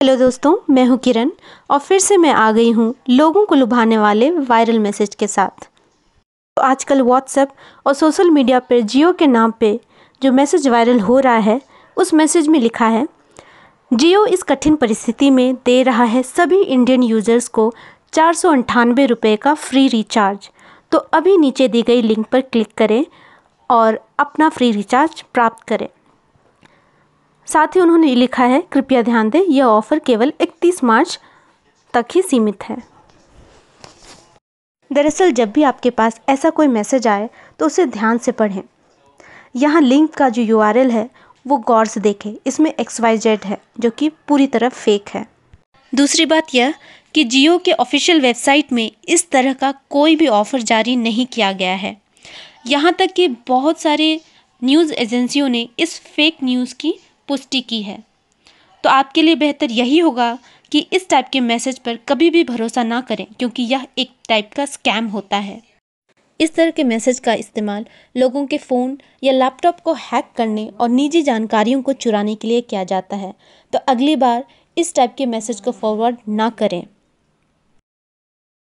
Hello दोस्तों, मैं हूँ किरण और फिर से मैं आ गई हूँ लोगों को लुभाने वाले वायरल मैसेज के साथ। तो आजकल व्हाट्सएप और सोशल मीडिया पर जियो के नाम पे जो मैसेज वायरल हो रहा है, उस मैसेज में लिखा है, जियो इस कठिन परिस्थिति में दे रहा है सभी इंडियन यूज़र्स को चार सौ अंठानवे रुपये का फ्री रिचार्ज तो अभी नीचे दी गई लिंक पर क्लिक करें और अपना फ्री रिचार्ज प्राप्त करें। साथ ही उन्होंने लिखा है, कृपया ध्यान दें, यह ऑफ़र केवल 31 मार्च तक ही सीमित है। दरअसल जब भी आपके पास ऐसा कोई मैसेज आए तो उसे ध्यान से पढ़ें। यहाँ लिंक का जो यूआरएल है, वो गौर से देखें। इसमें एक्स वाई जेड है, जो कि पूरी तरह फेक है। दूसरी बात यह कि जियो के ऑफिशियल वेबसाइट में इस तरह का कोई भी ऑफ़र जारी नहीं किया गया है। यहाँ तक कि बहुत सारे न्यूज़ एजेंसियों ने इस फेक न्यूज़ की पुष्टि की है। तो आपके लिए बेहतर यही होगा कि इस टाइप के मैसेज पर कभी भी भरोसा ना करें, क्योंकि यह एक टाइप का स्कैम होता है। इस तरह के मैसेज का इस्तेमाल लोगों के फ़ोन या लैपटॉप को हैक करने और निजी जानकारियों को चुराने के लिए किया जाता है। तो अगली बार इस टाइप के मैसेज को फॉरवर्ड ना करें।